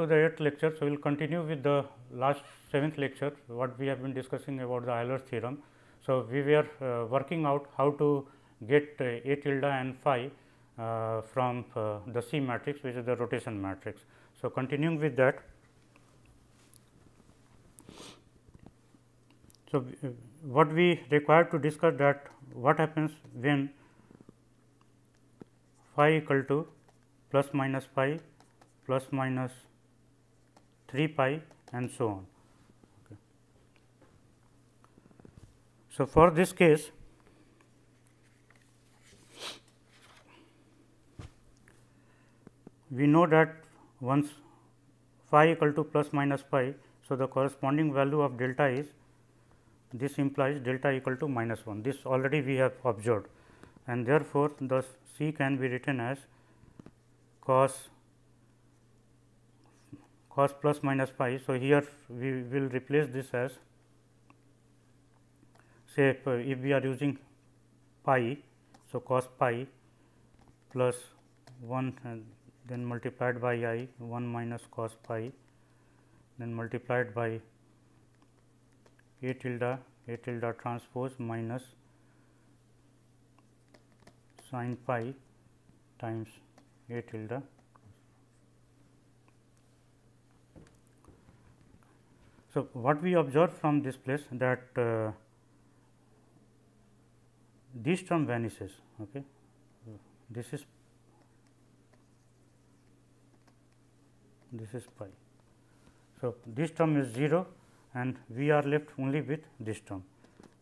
To the eighth lecture. So, we will continue with the last seventh lecture what we have been discussing about the Euler's theorem. So, we were uh, working out how to get uh, A tilde and phi uh, from uh, the C matrix which is the rotation matrix. So, continuing with that. So, uh, what we require to discuss that what happens when phi equal to plus minus phi plus minus 3 pi and so on. Okay. So, for this case we know that once phi equal to plus minus pi. So, the corresponding value of delta is this implies delta equal to minus 1 this already we have observed and therefore, the C can be written as cos cos plus minus pi. So, here we will replace this as say if, uh, if we are using pi. So, cos pi plus 1 and then multiplied by i 1 minus cos pi then multiplied by a tilde a tilde transpose minus sin pi times a tilde So, what we observe from this place that uh, this term vanishes. Okay. This is this is pi. So, this term is 0 and we are left only with this term.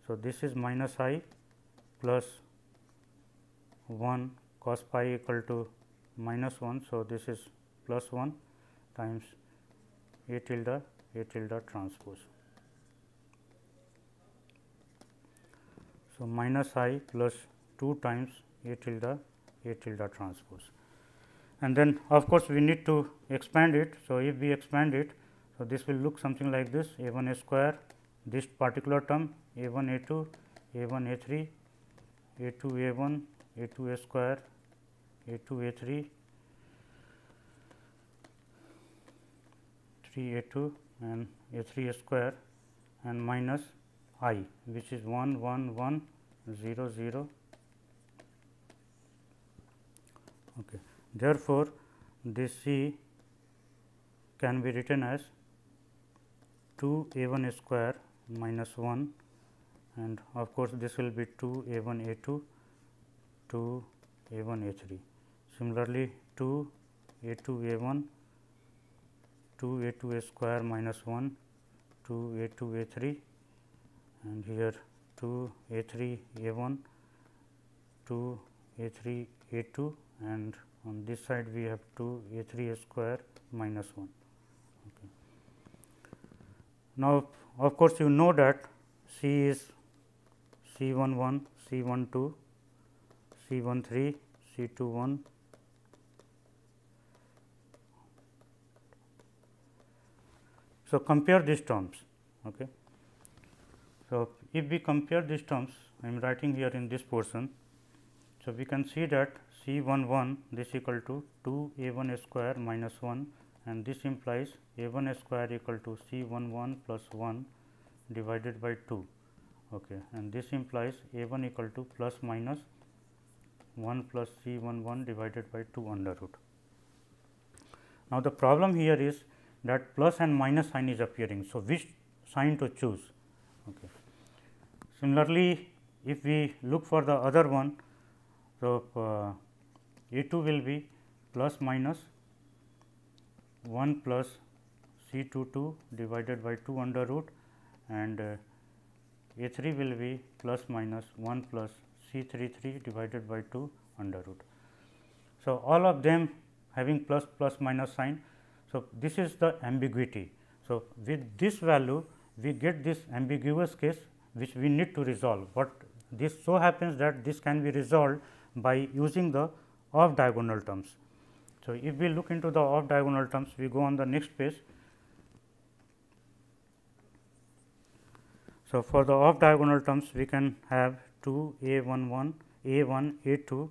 So, this is minus i plus 1 cos pi equal to minus 1. So, this is plus 1 times a tilde a tilde transpose. So, minus i plus 2 times a tilde a tilde transpose and then of course, we need to expand it. So, if we expand it, so this will look something like this a 1 a square this particular term a 1 a 2 a 1 a 3 a 2 a 1 a 2 a square a 2 a 3 3 a 2 and a 3 square and minus i which is 1 1 1 0 0. Okay. Therefore, this C can be written as 2 a 1 square minus 1 and of course, this will be 2 a 1 a 2 2 a 1 a 3. Similarly, 2 a 2 a 1 2 a 2 a square minus 1 2 a 2 a 3 and here 2 a 3 a 1 2 a 3 a 2 and on this side we have 2 a 3 a square minus 1. Okay. Now, of course, you know that C is C 1 1, C 1 2, C 1 3, C 2 1, So, compare these terms. Okay. So, if we compare these terms, I am writing here in this portion. So, we can see that C 1 1 this equal to 2 A 1 square minus 1 and this implies A 1 square equal to C 1 1 plus 1 divided by 2 okay. and this implies A 1 equal to plus minus 1 plus C 1 1 divided by 2 under root. Now, the problem here is that plus and minus sign is appearing. So, which sign to choose? Okay. Similarly, if we look for the other one, so uh, A 2 will be plus minus 1 plus C 2 2 divided by 2 under root and uh, A 3 will be plus minus 1 plus C 3 3 divided by 2 under root. So, all of them having plus plus minus sign. So, this is the ambiguity. So, with this value we get this ambiguous case which we need to resolve, but this so happens that this can be resolved by using the off diagonal terms. So, if we look into the off diagonal terms, we go on the next page. So, for the off diagonal terms, we can have 2 a 1 1 a 1 a 2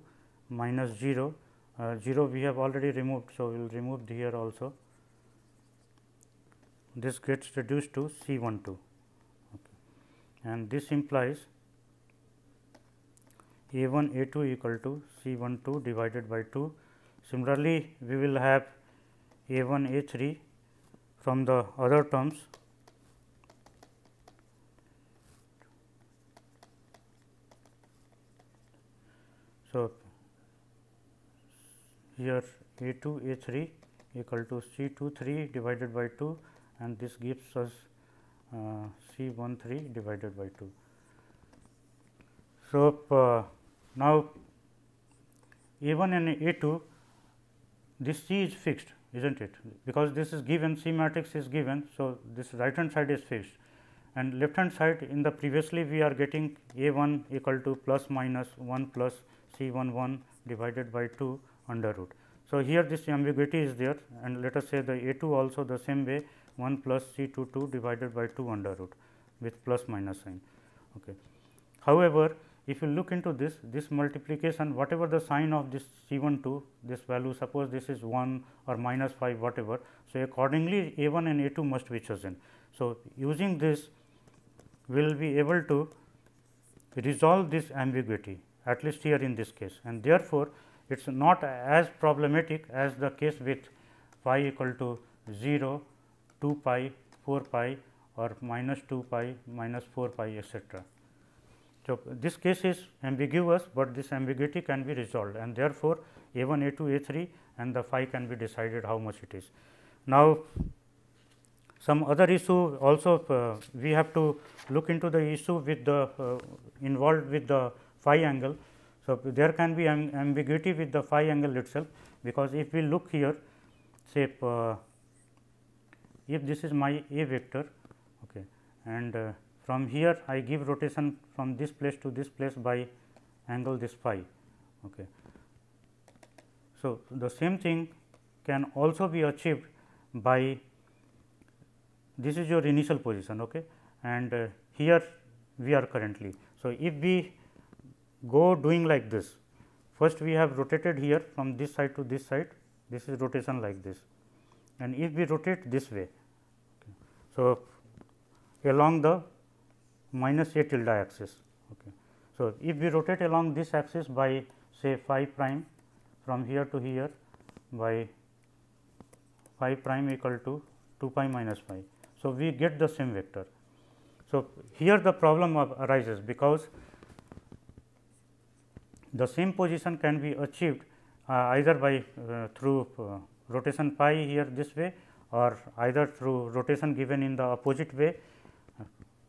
minus 0, uh, 0 we have already removed. So, we will remove here also. This gets reduced to C 1 2 okay. and this implies a 1 a 2 equal to C 1 2 divided by 2. Similarly, we will have a 1 a 3 from the other terms So, here a 2 a 3 equal to C 2 3 divided by 2 and this gives us uh, C 1 3 divided by 2. So, uh, now a 1 and a 2 this C is fixed is not it because this is given C matrix is given. So, this right hand side is fixed and left hand side in the previously we are getting a 1 equal to plus minus 1 plus C 1 1 divided by 2 under root. So, here this ambiguity is there and let us say the A 2 also the same way 1 plus C 2 2 divided by 2 under root with plus minus sign. Okay. However, if you look into this, this multiplication whatever the sign of this C 1 2 this value suppose this is 1 or minus 5 whatever. So, accordingly A 1 and A 2 must be chosen. So, using this we will be able to resolve this ambiguity at least here in this case and therefore, it is not as problematic as the case with phi equal to 0, 2 pi, 4 pi or minus 2 pi, minus 4 pi etcetera. So, this case is ambiguous, but this ambiguity can be resolved and therefore, a 1, a 2, a 3 and the phi can be decided how much it is. Now, some other issue also uh, we have to look into the issue with the uh, involved with the phi angle. So, there can be ambiguity with the phi angle itself, because if we look here say uh, if this is my a vector okay, and uh, from here I give rotation from this place to this place by angle this phi. Okay. So, the same thing can also be achieved by this is your initial position okay, and uh, here we are currently. So, if we go doing like this. First we have rotated here from this side to this side, this is rotation like this and if we rotate this way. So, along the minus a tilde axis. Okay. So, if we rotate along this axis by say phi prime from here to here by phi prime equal to 2 pi minus phi. So, we get the same vector. So, here the problem arises because the same position can be achieved uh, either by uh, through uh, rotation pi here this way or either through rotation given in the opposite way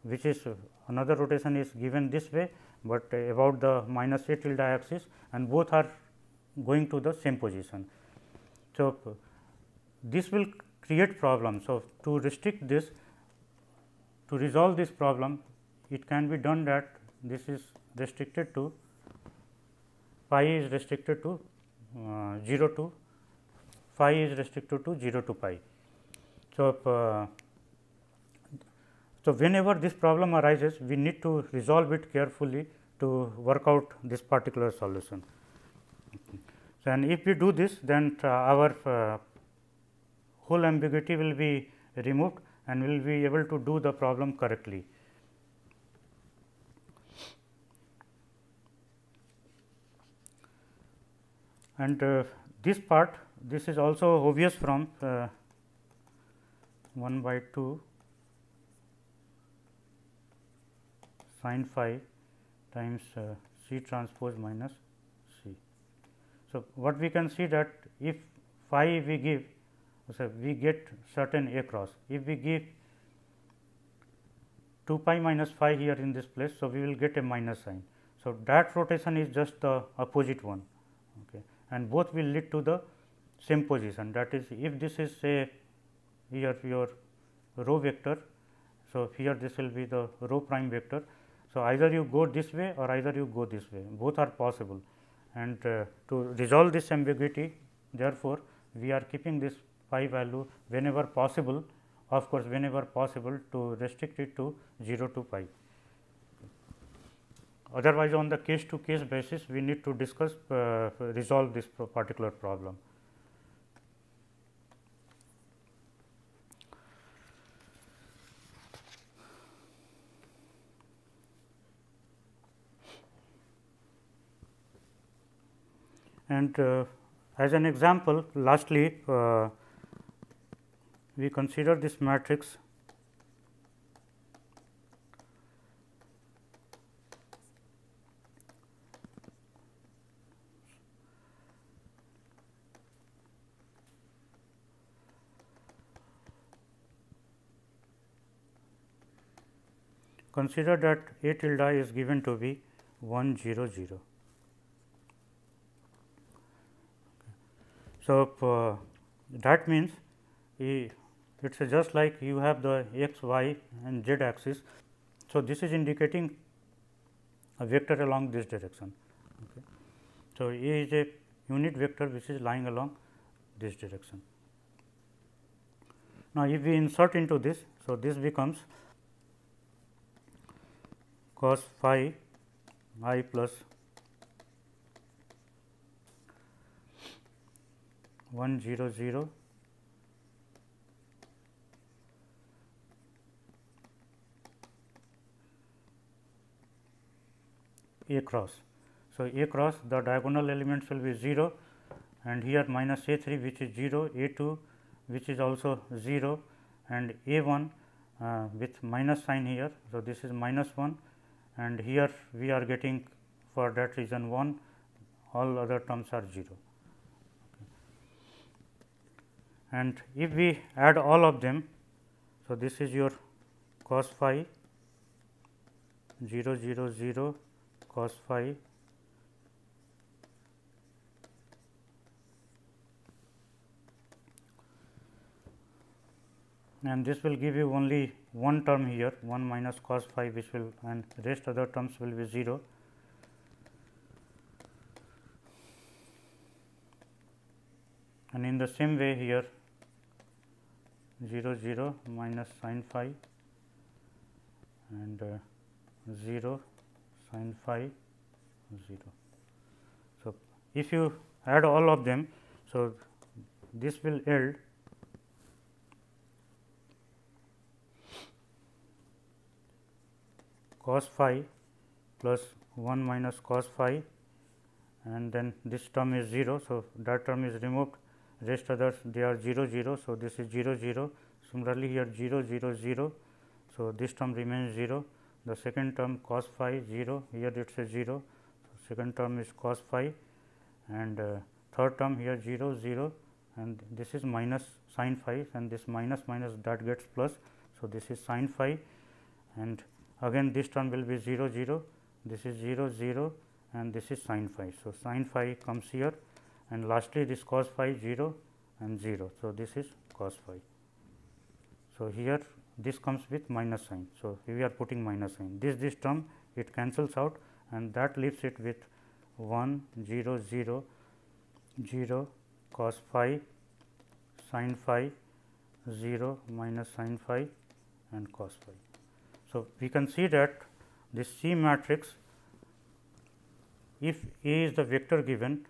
which is another rotation is given this way, but about the minus a tilde axis and both are going to the same position. So, this will create problem. So, to restrict this to resolve this problem it can be done that this is restricted to phi is restricted to uh, 0 to phi is restricted to 0 to pi. So, uh, so whenever this problem arises we need to resolve it carefully to work out this particular solution. So, and if we do this then uh, our uh, whole ambiguity will be removed and we will be able to do the problem correctly. and uh, this part this is also obvious from uh, 1 by 2 sin phi times uh, C transpose minus C. So, what we can see that if phi we give so we get certain a cross if we give 2 pi minus phi here in this place. So, we will get a minus sign. So, that rotation is just the opposite one. Okay and both will lead to the same position that is if this is say here your row vector. So, here this will be the row prime vector. So, either you go this way or either you go this way both are possible and uh, to resolve this ambiguity therefore, we are keeping this phi value whenever possible of course, whenever possible to restrict it to 0 to pi. Otherwise, on the case to case basis we need to discuss uh, resolve this particular problem. And uh, as an example lastly, uh, we consider this matrix consider that A tilde is given to be 1 0 0. So, uh, that means it is just like you have the x, y and z axis. So, this is indicating a vector along this direction. Okay. So, A is a unit vector which is lying along this direction. Now, if we insert into this, so this becomes cos phi i plus 1 0 0 A cross. So, A cross the diagonal elements will be 0 and here minus A 3 which is 0, A 2 which is also 0 and A 1 uh, with minus sign here. So, this is minus 1 and here we are getting for that reason 1 all other terms are 0. And if we add all of them, so this is your cos phi 0 0 0 cos phi and this will give you only one term here 1 minus cos phi which will and rest other terms will be 0. And in the same way here 0 0 minus sin phi and uh, 0 sin phi 0. So, if you add all of them, so this will yield cos phi plus 1 minus cos phi and then this term is 0. So, that term is removed rest others they are 0 0. So, this is 0 0 similarly, here 0 0 0. So, this term remains 0 the second term cos phi 0 here it is 0 so second term is cos phi. And uh, third term here 0 0 and this is minus sin phi. And this minus minus that gets plus. So, this is sin phi. And again this term will be 0 0 this is 0 0 and this is sin phi. So, sin phi comes here and lastly this cos phi 0 and 0. So, this is cos phi. So, here this comes with minus sign. So, we are putting minus sign this this term it cancels out and that leaves it with 1 0 0 0 cos phi sin phi 0 minus sin phi and cos phi. So, we can see that this C matrix if A is the vector given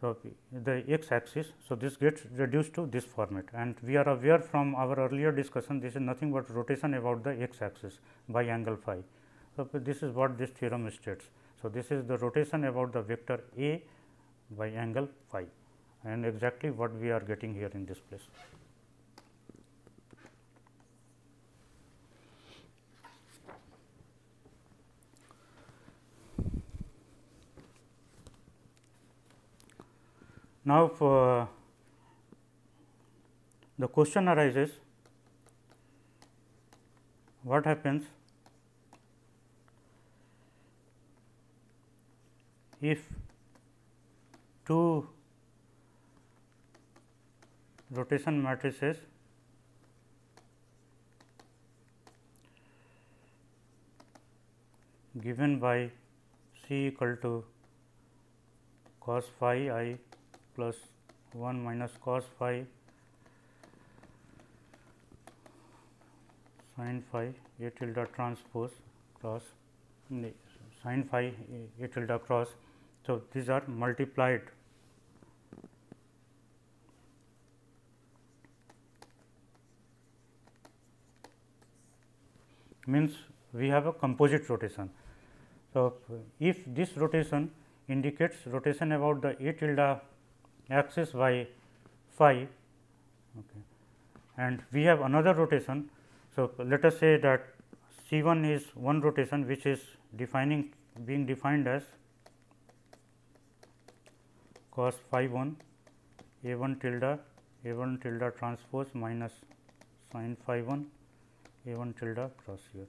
so, the x axis. So, this gets reduced to this format and we are aware from our earlier discussion this is nothing but rotation about the x axis by angle phi. So, this is what this theorem states. So, this is the rotation about the vector A by angle phi and exactly what we are getting here in this place. Now, the question arises what happens if two rotation matrices given by C equal to cos phi i plus 1 minus cos phi sin phi a tilde transpose cross sin phi a tilde cross. So, these are multiplied means we have a composite rotation. So, if this rotation indicates rotation about the a tilde axis by phi okay, and we have another rotation. So, let us say that C 1 is one rotation which is defining being defined as cos phi 1 a 1 tilde a 1 tilde transpose minus sin phi 1 a 1 tilde cross here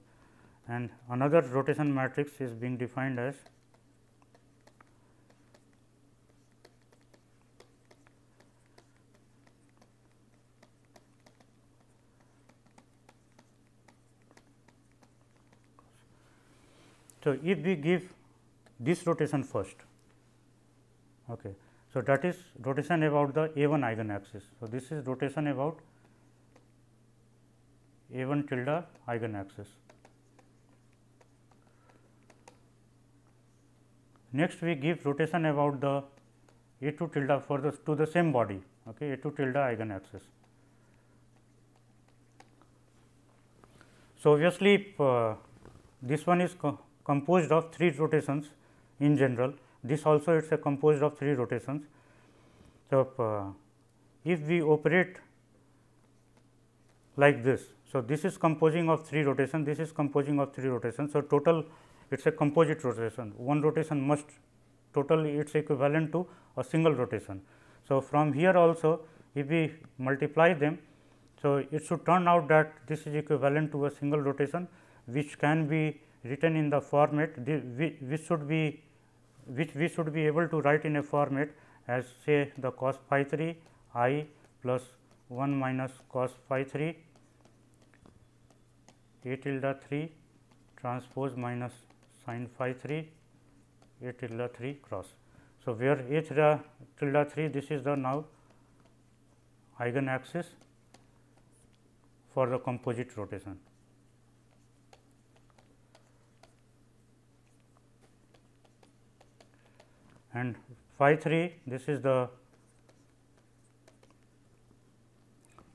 and another rotation matrix is being defined as So, if we give this rotation first, okay. so that is rotation about the A 1 eigen axis. So, this is rotation about A 1 tilde eigen axis. Next, we give rotation about the A 2 tilde for the to the same body, okay, A 2 tilde eigen axis. So, obviously, uh, this one is composed of three rotations in general. This also it is a composed of three rotations. So, uh, if we operate like this. So, this is composing of three rotations, this is composing of three rotations. So, total it is a composite rotation, one rotation must total it is equivalent to a single rotation. So, from here also if we multiply them, so it should turn out that this is equivalent to a single rotation which can be written in the format which should be which we should be able to write in a format as say the cos phi 3 i plus 1 minus cos phi 3 a tilde 3 transpose minus sin phi 3 a tilde 3 cross. So, where a tilde 3 this is the now eigen axis for the composite rotation. And phi 3 this is the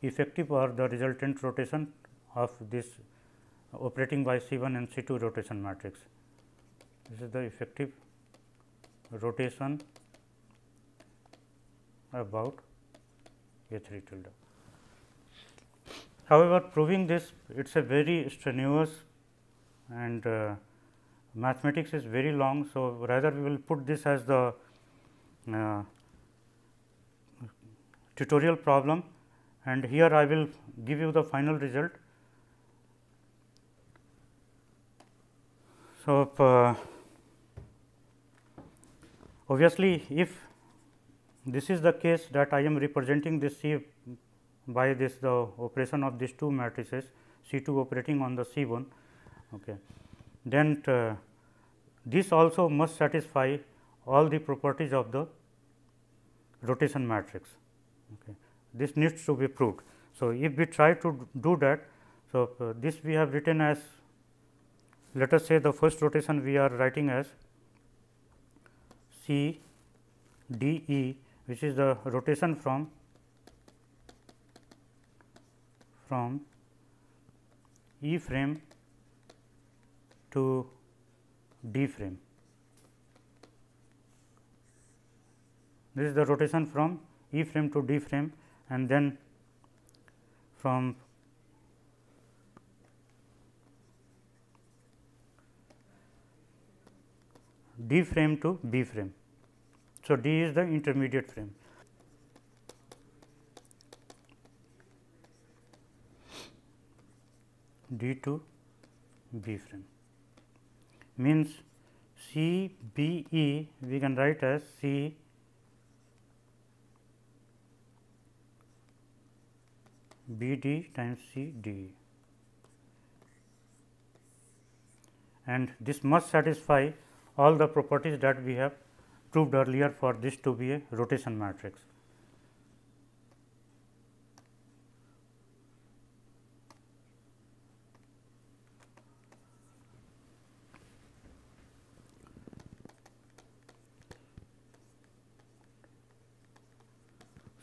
effective or the resultant rotation of this operating by C 1 and C 2 rotation matrix. This is the effective rotation about A 3 tilde. However, proving this it is a very strenuous and uh, mathematics is very long. So, rather we will put this as the uh, tutorial problem and here I will give you the final result. So, uh, obviously, if this is the case that I am representing this C by this the operation of these two matrices C 2 operating on the C 1. Okay. Then uh, this also must satisfy all the properties of the rotation matrix. Okay. This needs to be proved. So, if we try to do that, so uh, this we have written as let us say the first rotation we are writing as C D E which is the rotation from from E frame to D frame. This is the rotation from E frame to D frame and then from D frame to B frame. So, D is the intermediate frame. D to B frame means C B E we can write as C B D times C D and this must satisfy all the properties that we have proved earlier for this to be a rotation matrix.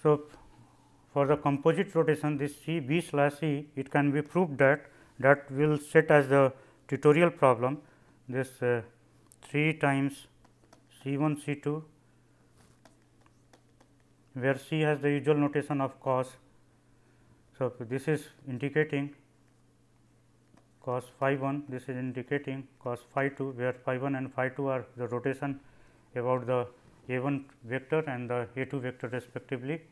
So, for the composite rotation this C B slash E it can be proved that that will set as the tutorial problem this uh, 3 times C 1 C 2 where C has the usual notation of cos. So, this is indicating cos phi 1 this is indicating cos phi 2 where phi 1 and phi 2 are the rotation about the a 1 vector and the a 2 vector respectively.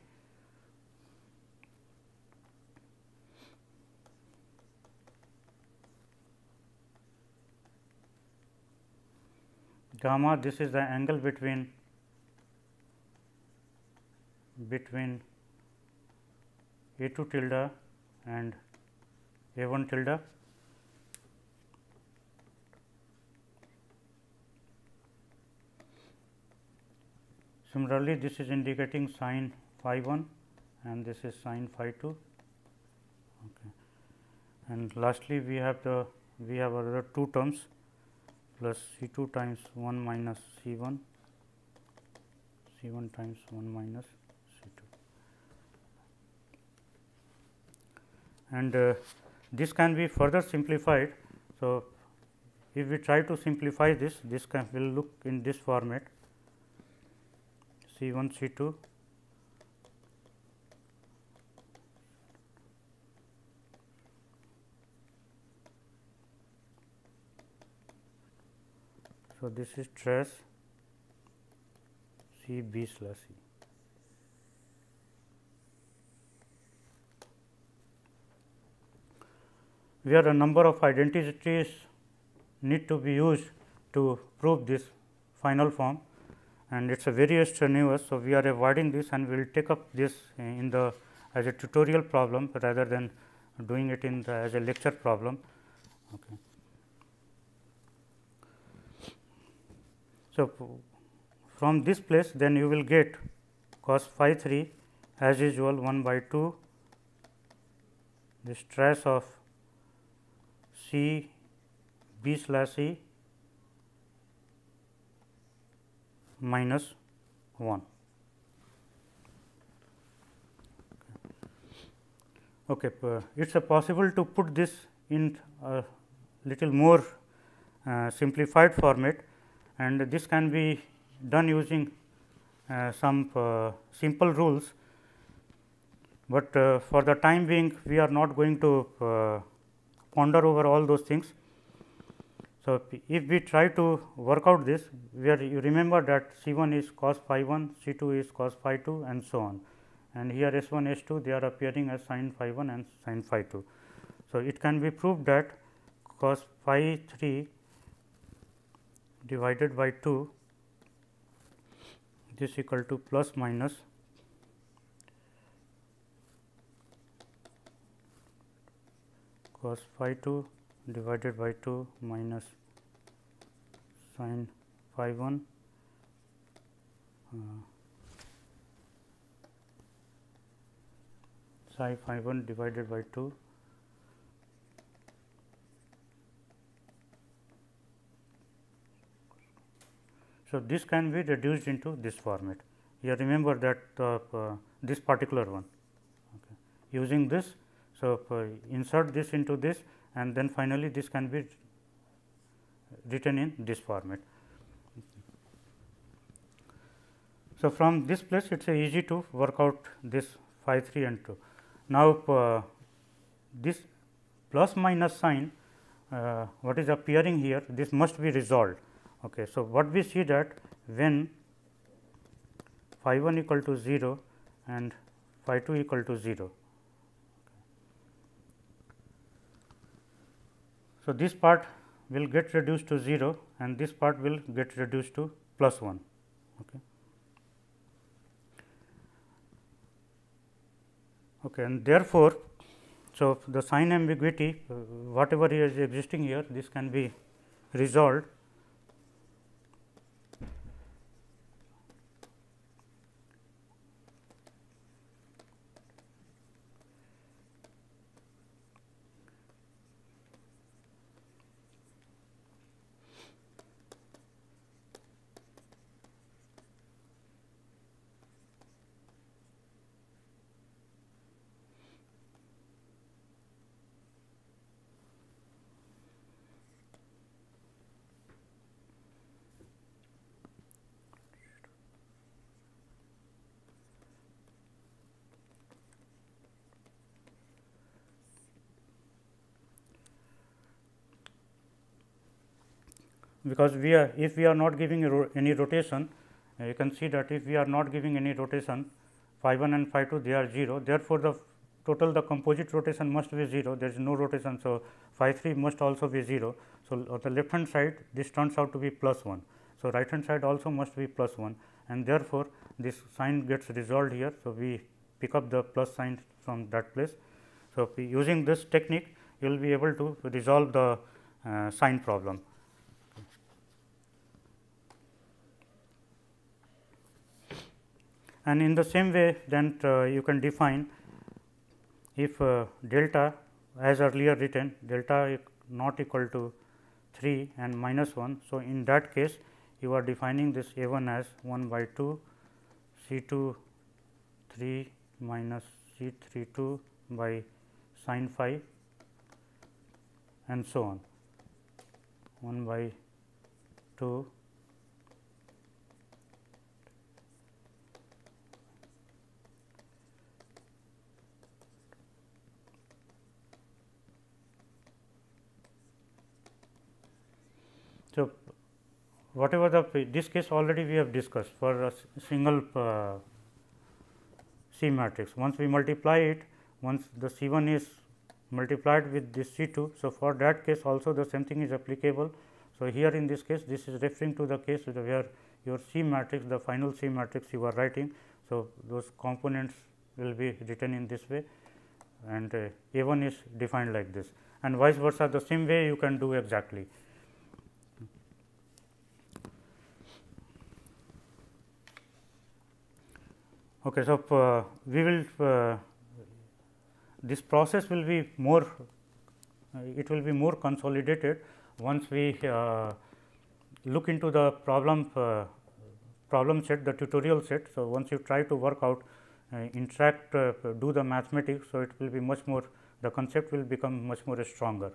Gamma this is the angle between between a 2 tilde and a 1 tilde. Similarly, this is indicating sin phi 1 and this is sin phi 2 okay. and lastly we have the we have other two terms plus C 2 times 1 minus C 1 C 1 times 1 minus C 2. And uh, this can be further simplified. So, if we try to simplify this, this can will look in this format C 1 C 2 So, this is trace C B slash E. Where a number of identities need to be used to prove this final form and it is a very strenuous. So, we are avoiding this and we will take up this in the as a tutorial problem rather than doing it in the as a lecture problem. Okay. So, from this place then you will get cos phi 3 as usual 1 by 2 the trace of C b slash E minus 1. Okay, it is possible to put this in a little more uh, simplified format and this can be done using uh, some uh, simple rules, but uh, for the time being we are not going to uh, ponder over all those things. So, if we try to work out this where you remember that C 1 is cos phi 1, C 2 is cos phi 2 and so on and here S 1 S 2 they are appearing as sin phi 1 and sin phi 2. So, it can be proved that cos phi 3 divided by 2 this equal to plus minus cos phi 2 divided by 2 minus sin phi 1 uh, psi phi 1 divided by 2 So, this can be reduced into this format. You remember that uh, this particular one. Okay. Using this, so insert this into this and then finally, this can be written in this format. So, from this place it is easy to work out this phi 3 and 2. Now, uh, this plus minus sign uh, what is appearing here this must be resolved Okay. So, what we see that when phi 1 equal to 0 and phi 2 equal to 0. So, this part will get reduced to 0 and this part will get reduced to plus 1. Okay. Okay, and therefore, so the sign ambiguity uh, whatever is existing here this can be resolved because we are if we are not giving any rotation uh, you can see that if we are not giving any rotation phi 1 and phi 2 they are 0 therefore, the total the composite rotation must be 0 there is no rotation. So, phi 3 must also be 0. So, on the left hand side this turns out to be plus 1. So, right hand side also must be plus 1 and therefore, this sign gets resolved here. So, we pick up the plus sign from that place. So, using this technique you will be able to resolve the uh, sign problem. And in the same way then uh, you can define if uh, delta as earlier written delta not equal to 3 and minus 1. So, in that case you are defining this a 1 as 1 by 2 C 2 3 minus C 3 2 by sin phi and so on 1 by 2 So, whatever the this case already we have discussed for a single uh, C matrix. Once we multiply it, once the C 1 is multiplied with this C 2. So, for that case also the same thing is applicable. So, here in this case this is referring to the case where your C matrix the final C matrix you are writing. So, those components will be written in this way and uh, A 1 is defined like this and vice versa the same way you can do exactly. Okay, so, uh, we will uh, this process will be more uh, it will be more consolidated once we uh, look into the problem uh, problem set the tutorial set. So, once you try to work out uh, interact do the mathematics. So, it will be much more the concept will become much more stronger.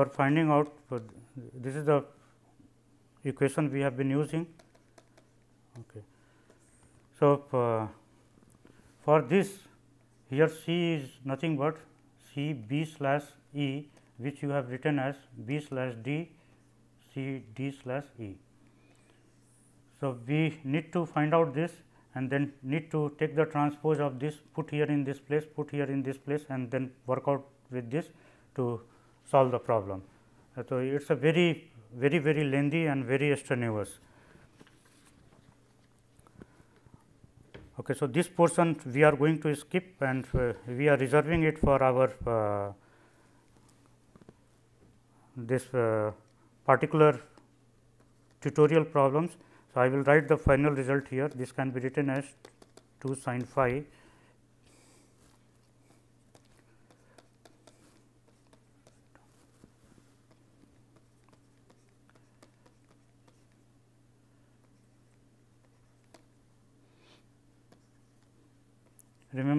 For finding out this is the equation we have been using. Okay. So, uh, for this here C is nothing but C B slash E which you have written as B slash D C D slash E. So, we need to find out this and then need to take the transpose of this put here in this place put here in this place and then work out with this to solve the problem. So, it is a very very very lengthy and very strenuous. Okay, so, this portion we are going to skip and uh, we are reserving it for our uh, this uh, particular tutorial problems. So, I will write the final result here this can be written as 2 sin phi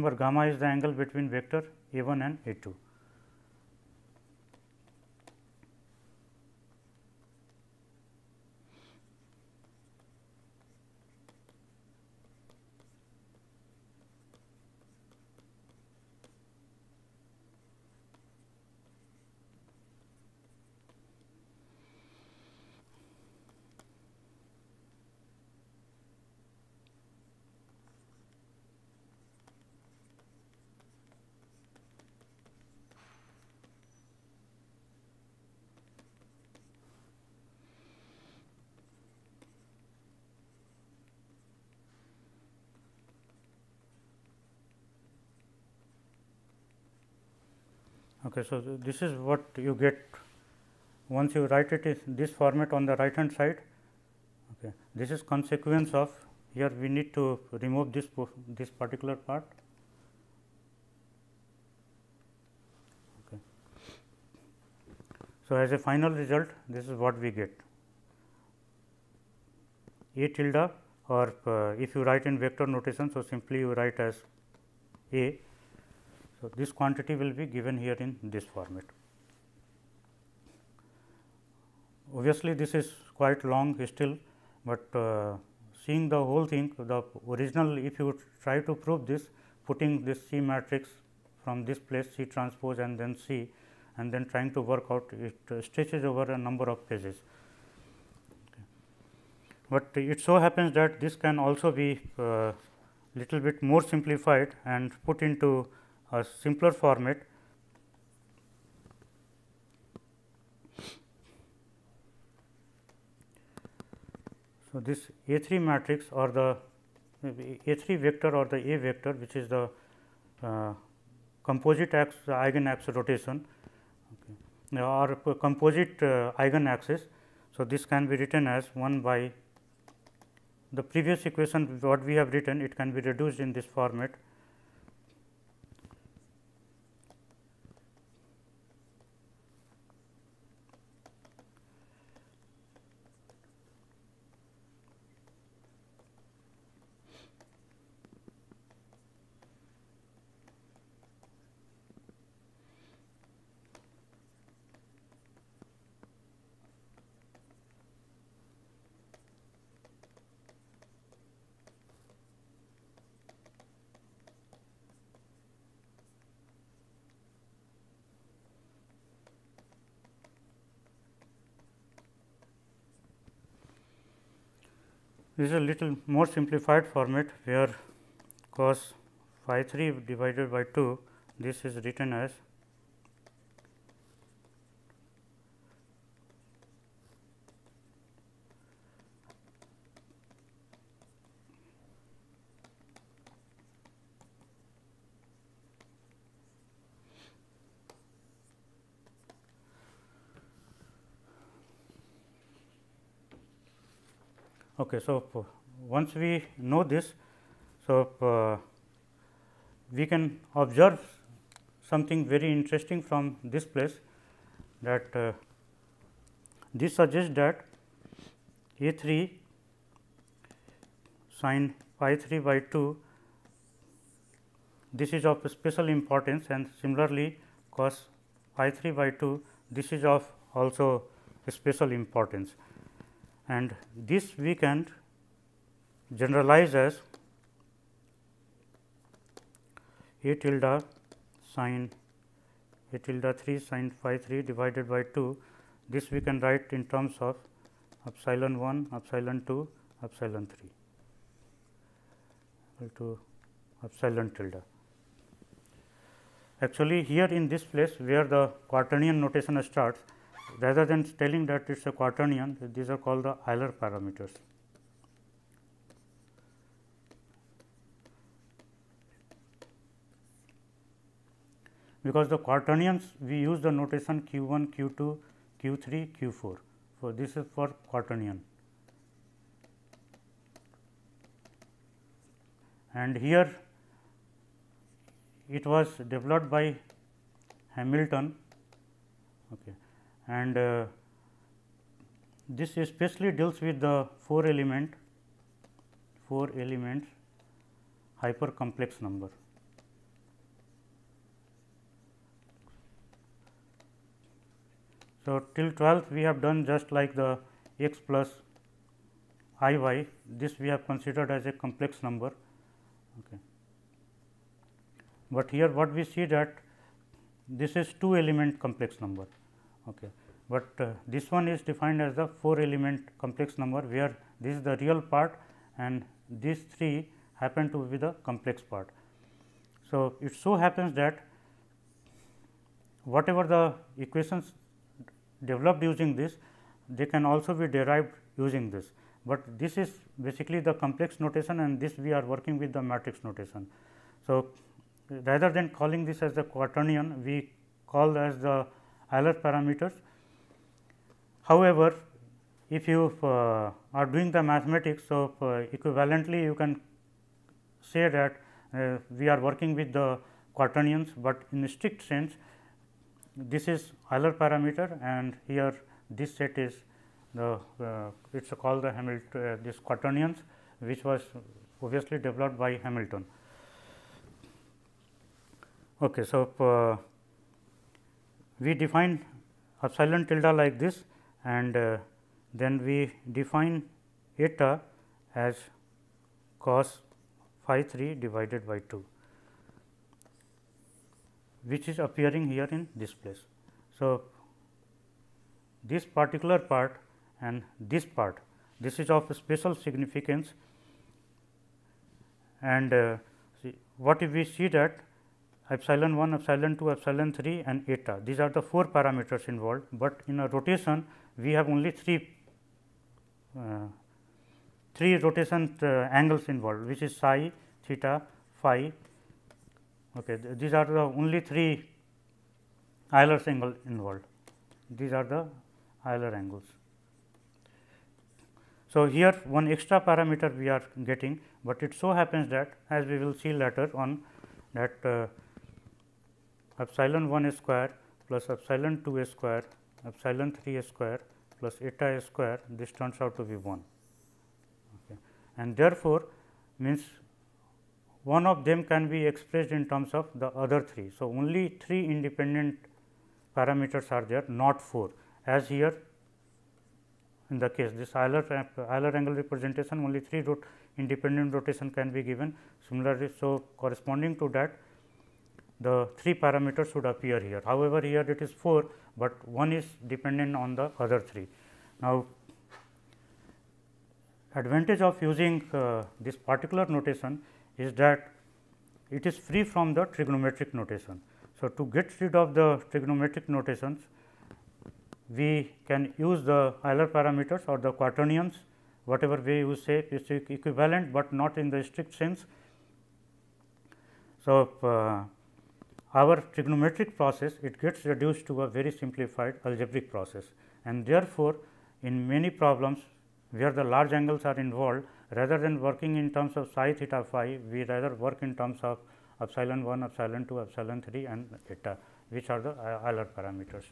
Remember gamma is the angle between vector a 1 and a 2. Okay, so, this is what you get once you write it in this format on the right hand side. Okay. This is consequence of here we need to remove this this particular part. Okay. So, as a final result this is what we get a tilde or uh, if you write in vector notation. So, simply you write as a. So, this quantity will be given here in this format. Obviously, this is quite long still, but uh, seeing the whole thing the original if you try to prove this putting this C matrix from this place C transpose and then C and then trying to work out it stretches over a number of pages but it so happens that this can also be uh, little bit more simplified and put into a simpler format. So, this A 3 matrix or the A 3 vector or the A vector which is the uh, composite axis eigen axis rotation okay, or composite uh, eigen axis. So, this can be written as 1 by the previous equation what we have written it can be reduced in this format This is a little more simplified format where cos phi 3 divided by 2 this is written as Okay, so, once we know this, so uh, we can observe something very interesting from this place that uh, this suggests that A 3 sin phi 3 by 2 this is of special importance and similarly cos phi 3 by 2 this is of also special importance and this we can generalize as a tilde sin a tilde 3 sin phi 3 divided by 2 this we can write in terms of epsilon 1 epsilon 2 epsilon 3 equal to epsilon tilde. Actually, here in this place where the quaternion notation starts rather than telling that it is a quaternion these are called the Euler parameters. Because the quaternions we use the notation q 1, q 2, q 3, q 4 for this is for quaternion. And here it was developed by Hamilton okay and uh, this especially deals with the 4 element 4 elements hyper complex number. So, till 12th we have done just like the x plus i y this we have considered as a complex number. Okay. But here what we see that this is 2 element complex number. Okay but uh, this one is defined as the 4 element complex number where this is the real part and these 3 happen to be the complex part. So, it so happens that whatever the equations developed using this they can also be derived using this, but this is basically the complex notation and this we are working with the matrix notation. So, rather than calling this as the quaternion we call as the Euler parameters. However, if you uh, are doing the mathematics, so uh, equivalently you can say that uh, we are working with the quaternions, but in strict sense this is Euler parameter and here this set is the uh, it is called the Hamilton uh, this quaternions which was obviously developed by Hamilton. Okay, so, uh, we define epsilon tilde like this and uh, then we define eta as cos phi 3 divided by 2 which is appearing here in this place. So, this particular part and this part this is of special significance and uh, see what if we see that epsilon 1, epsilon 2, epsilon 3 and eta these are the 4 parameters involved, but in a rotation we have only 3 uh, 3 rotation uh, angles involved which is psi, theta, phi. Okay, th these are the only 3 Euler's angle involved. These are the Euler angles. So, here one extra parameter we are getting, but it so happens that as we will see later on that uh, epsilon 1 square plus epsilon 2 square epsilon 3 square plus eta square this turns out to be 1 okay. and therefore, means one of them can be expressed in terms of the other three. So, only three independent parameters are there not 4 as here in the case this Euler, Euler angle representation only 3 rot independent rotation can be given similarly. So, corresponding to that the 3 parameters should appear here. However, here it is 4, but one is dependent on the other 3. Now, advantage of using uh, this particular notation is that it is free from the trigonometric notation. So, to get rid of the trigonometric notations we can use the Euler parameters or the quaternions whatever way you say is equivalent, but not in the strict sense. So, uh, our trigonometric process it gets reduced to a very simplified algebraic process and therefore, in many problems where the large angles are involved rather than working in terms of psi theta phi we rather work in terms of epsilon 1, epsilon 2, epsilon 3 and eta which are the Euler parameters.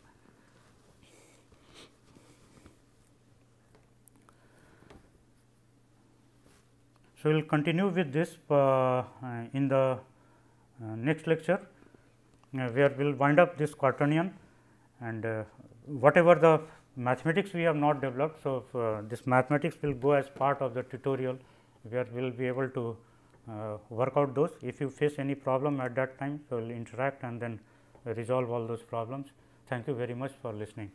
So, we will continue with this uh, in the uh, next lecture, uh, where we will wind up this quaternion and uh, whatever the mathematics we have not developed. So, uh, this mathematics will go as part of the tutorial, where we will be able to uh, work out those. If you face any problem at that time, so we will interact and then resolve all those problems. Thank you very much for listening.